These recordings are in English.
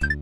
うん。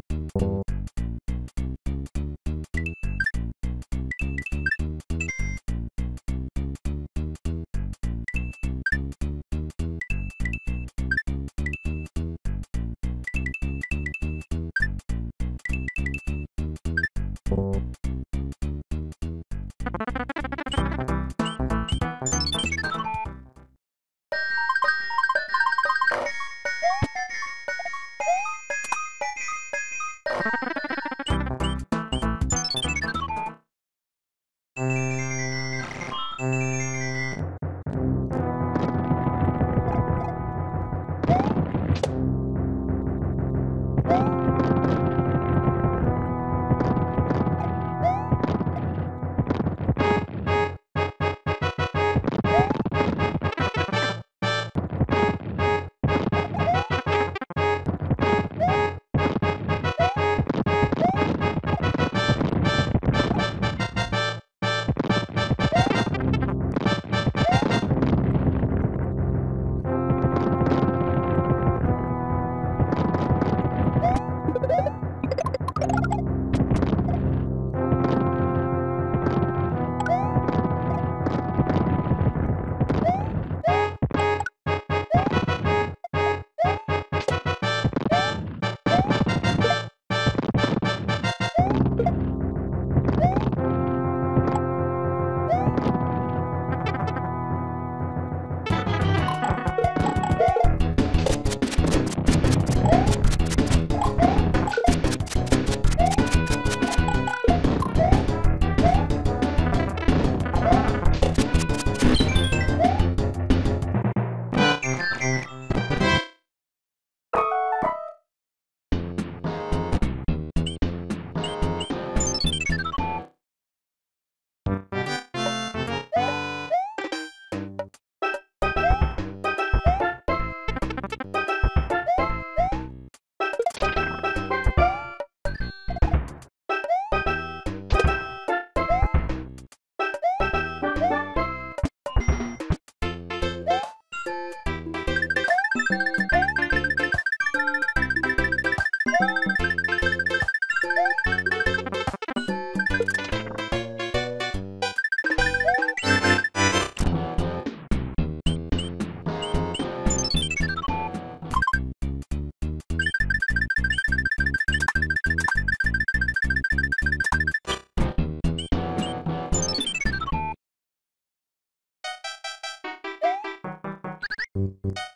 You.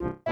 you